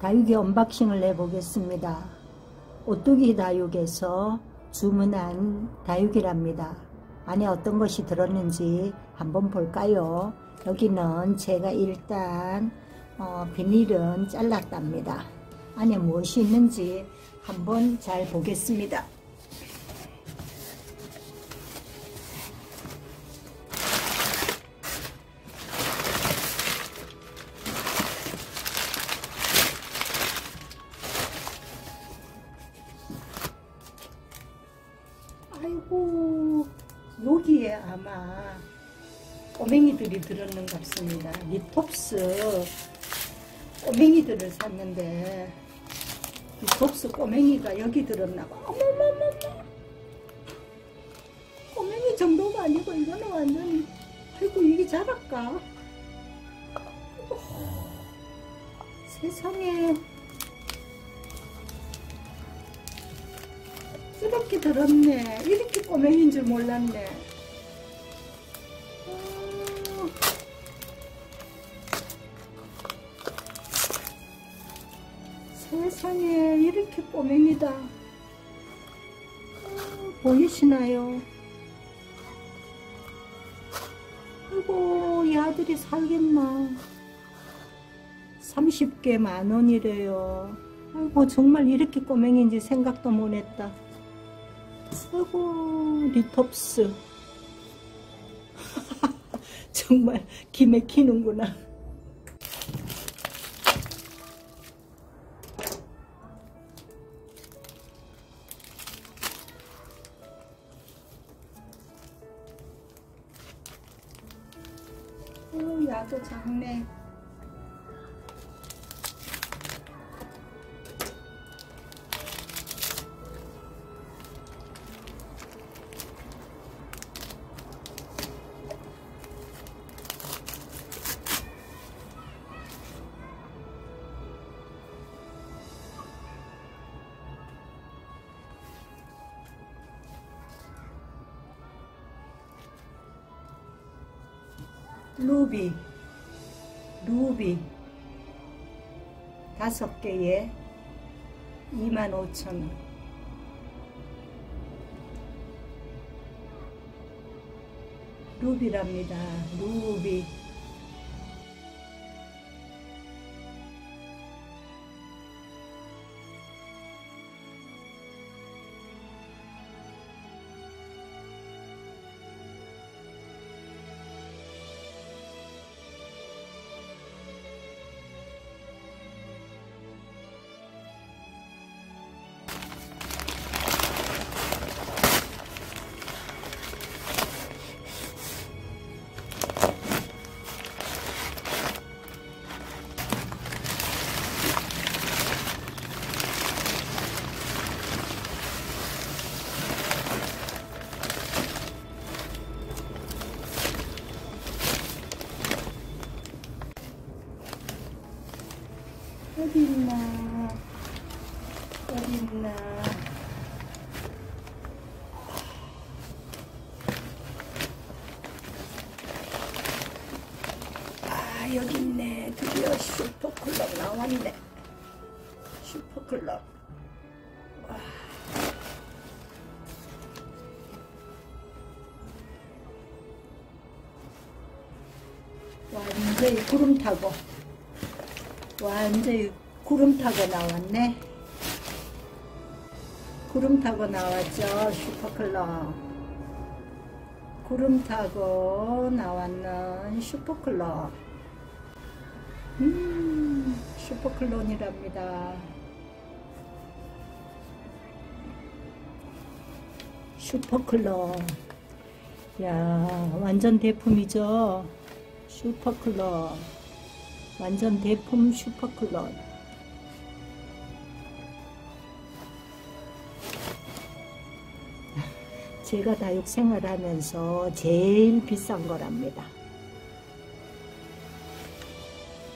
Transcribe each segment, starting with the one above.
다육이 unboxing을 해보겠습니다. 오뚜기 다육에서 주문한 다육이랍니다. 안에 어떤 것이 들었는지 한번 볼까요? 여기는 제가 일단 어, 비닐은 잘랐답니다. 안에 무엇이 있는지 한번 잘 보겠습니다. 꼬맹이들이 들었는 것 같습니다. 리톱스 꼬맹이들을 샀는데 리톱스 꼬맹이가 여기 들었나 봐. 어머머머머 꼬맹이 정도가 아니고 이거는 완전히 아이고 이게 자랄까? 세상에 이렇게 들었네. 이렇게 꼬맹인 줄 몰랐네. 세상에 이렇게 꼬맹이다. 아, 보이시나요? 아이고 이 아들이 살겠나? 30개 만원이래요. 아이고 정말 이렇게 꼬맹인지 생각도 못했다. 아이고 리톱스. 정말 기맥히는구나 오 야도 작네 루비 루비 다섯 개에 25,000원. 루비랍니다. 루비 어디 있나? 어디 있나? 아 여기 있네. 드디어 슈퍼클럽 나왔네. 슈퍼클럽. 와. 완전히 구름 타고 완전히 구름 타고 나왔네. 구름 타고 나왔죠, 슈퍼클럽. 구름 타고 나왔는 슈퍼클럽. 음, 슈퍼클론이랍니다. 슈퍼클럽. 야, 완전 대품이죠. 슈퍼클럽. 완전 대품 슈퍼클럽. 제가 다육 생활하면서 제일 비싼 거랍니다.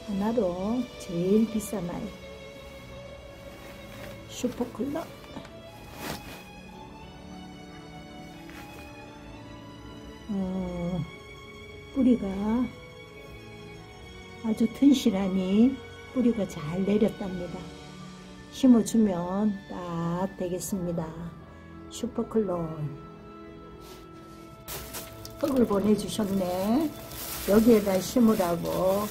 하나로 제일 비싼 아이. 슈퍼클럽. 어, 뿌리가 아주 튼실하니 뿌리가 잘 내렸답니다. 심어주면 딱 되겠습니다. 슈퍼클론 흙을 보내주셨네. 여기에다 심으라고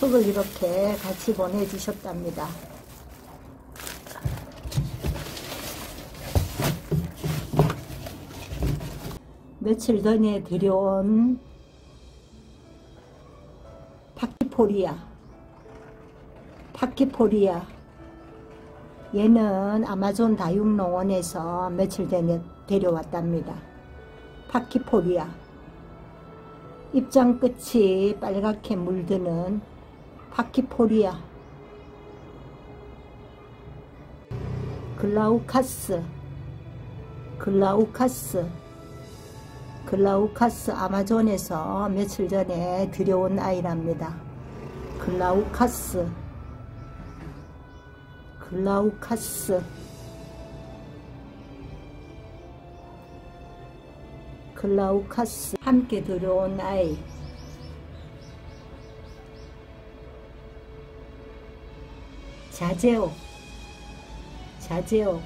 흙을 이렇게 같이 보내주셨답니다. 며칠 전에 들여온 파키포리아 파키포리아 얘는 아마존 다육농원에서 며칠 전에 데려왔답니다. 파키포리아 입장 끝이 빨갛게 물드는 파키포리아 글라우카스. 글라우카스. 글라우카스 아마존에서 며칠 전에 들여온 아이랍니다. 글라우카스. 글라우카스. 글라우카스. 함께 들어온 아이. 자제오. 자제오.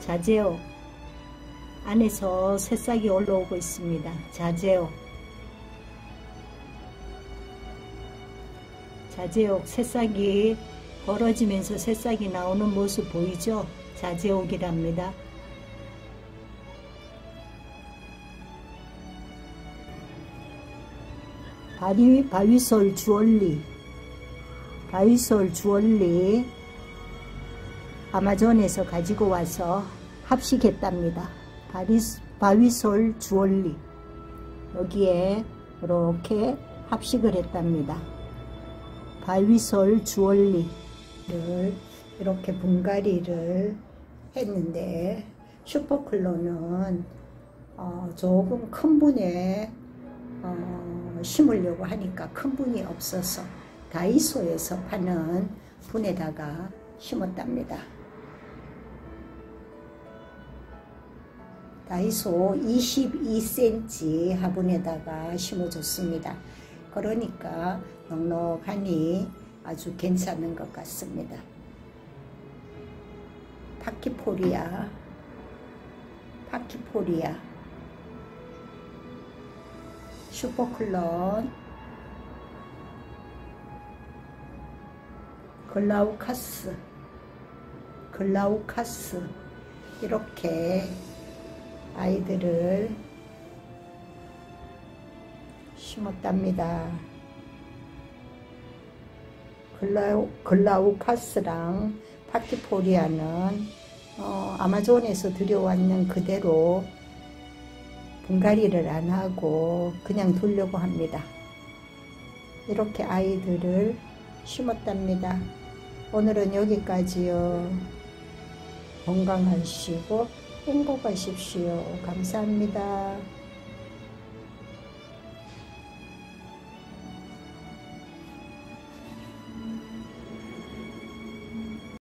자제오. 안에서 새싹이 올라오고 있습니다. 자제오 자제옥 새싹이 벌어지면서 새싹이 나오는 모습 보이죠? 자제옥이랍니다. 바위, 바위솔 주얼리 바위솔 주얼리 아마존에서 가지고 와서 합식했답니다. 바위, 바위솔 주얼리 여기에 이렇게 합식을 했답니다. 바위솔 주얼리를 이렇게 분갈이를 했는데 슈퍼클로는 어, 조금 큰 분에 어, 심으려고 하니까 큰 분이 없어서 다이소에서 파는 분에다가 심었답니다. 다이소 22cm 화분에다가 심어줬습니다. 그러니까 넉넉하니 아주 괜찮은 것 같습니다. 파키포리아 파키포리아. 슈퍼클론. 글라우카스 글라우카스. 이렇게 아이들을 심었답니다. 글라우, 글라우카스랑 파키포리아는 어, 아마존에서 들여왔는 그대로 분갈이를 안 하고 그냥 두려고 합니다. 이렇게 아이들을 심었답니다. 오늘은 여기까지요. 건강하시고 행복하십시오. 감사합니다.